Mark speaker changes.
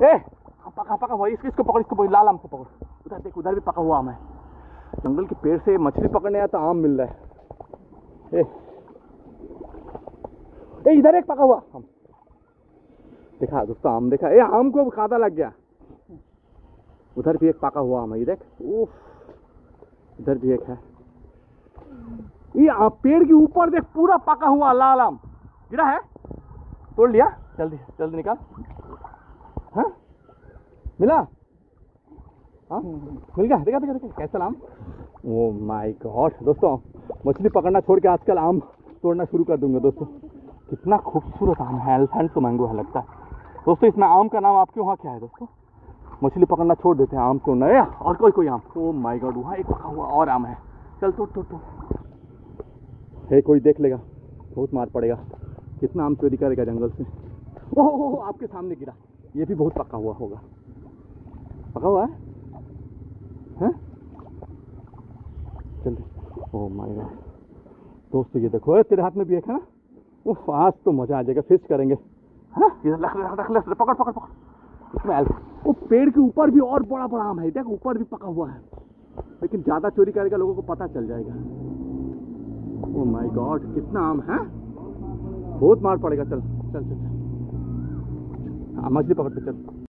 Speaker 1: पका पका इसको इसको पकड़ इसको पकड़ लाल आम को पकड़ उधर देख उधर भी पका हुआ आम है जंगल के पेड़ से मछली पकड़ने आया तो आम मिल रहा है ए इधर एक पका हुआ आम देखा दोस्तों आम देखा ए आम को कादा लग गया उधर भी एक पका हुआ आम है देख उफ इधर भी एक है ये पेड़ के ऊपर देख पूरा पका हुआ लाल आम गिरा है तोड़ लिया जल्दी जल्दी निकाल मिला? हाँ? मिल गया? देखा देखा देखा। कैसा आम? ओ माय गॉड दोस्तों मछली पकड़ना छोड़ के आजकल आम तोड़ना शुरू कर दूँगा दोस्तों। कितना खूबसूरत आम है एल्फेंसो मैंगो है लगता है। दोस्तों इसमें आम का नाम आपके वहाँ क्या है दोस्तों? मछली पकड़ना छोड़ देते हैं आम तोड़ना। है और कोई कोई आम? ओ माय गॉड वहाँ एक पका हुआ और आम है। चल तोड़ तोड़ तोड़। है कोई देख लेगा। बहुत मार पड़ेगा। कितना आम चोरी करेगा जंगल से। ओह, आपके सामने गिरा। ये भी बहुत पका हुआ होगा। पका हुआ है? हैं? जल्दी ओह माय गॉड दोस्तों ये देखो तेरे हाथ में भी एक है ना? उफ आज तो मज़ा आ जाएगा फ़िश करेंगे। हाँ ये पकड़ पकड़ पकड़। इसमें वो पेड़ के ऊपर भी और बड़ा बड़ा आम है। देख ऊपर भी पका हुआ है। लेकिन ज़्यादा चोरी करेगा लोगों को पता चल जाएगा। ओ माय गॉड कितना आम है? बहुत मार पड़ेगा चल चल चल चल। हाँ, मछली पकड़ते चल।